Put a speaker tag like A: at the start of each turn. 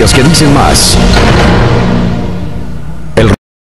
A: noticias que dicen más.